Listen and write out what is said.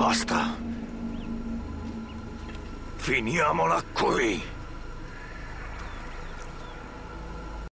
Basta. Finiamola qui.